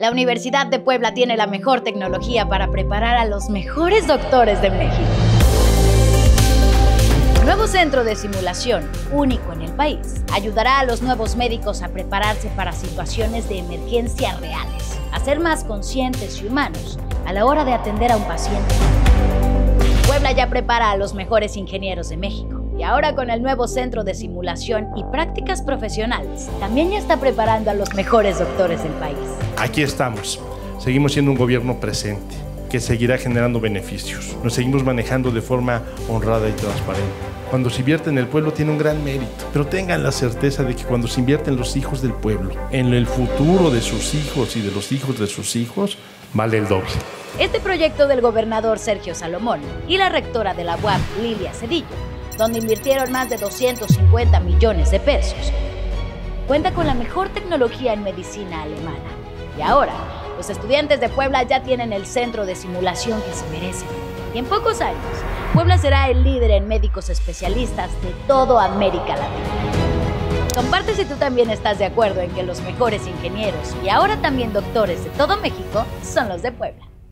La Universidad de Puebla tiene la mejor tecnología para preparar a los mejores doctores de México. Nuevo centro de simulación, único en el país, ayudará a los nuevos médicos a prepararse para situaciones de emergencia reales, a ser más conscientes y humanos a la hora de atender a un paciente. Puebla ya prepara a los mejores ingenieros de México y ahora con el nuevo centro de simulación y prácticas profesionales, también ya está preparando a los mejores doctores del país. Aquí estamos. Seguimos siendo un gobierno presente que seguirá generando beneficios. Nos seguimos manejando de forma honrada y transparente. Cuando se invierte en el pueblo tiene un gran mérito, pero tengan la certeza de que cuando se invierte en los hijos del pueblo, en el futuro de sus hijos y de los hijos de sus hijos, vale el doble. Este proyecto del gobernador Sergio Salomón y la rectora de la UAP, Lilia Cedillo, donde invirtieron más de 250 millones de pesos. Cuenta con la mejor tecnología en medicina alemana. Y ahora, los estudiantes de Puebla ya tienen el centro de simulación que se merecen. Y en pocos años, Puebla será el líder en médicos especialistas de toda América Latina. Comparte si tú también estás de acuerdo en que los mejores ingenieros y ahora también doctores de todo México son los de Puebla.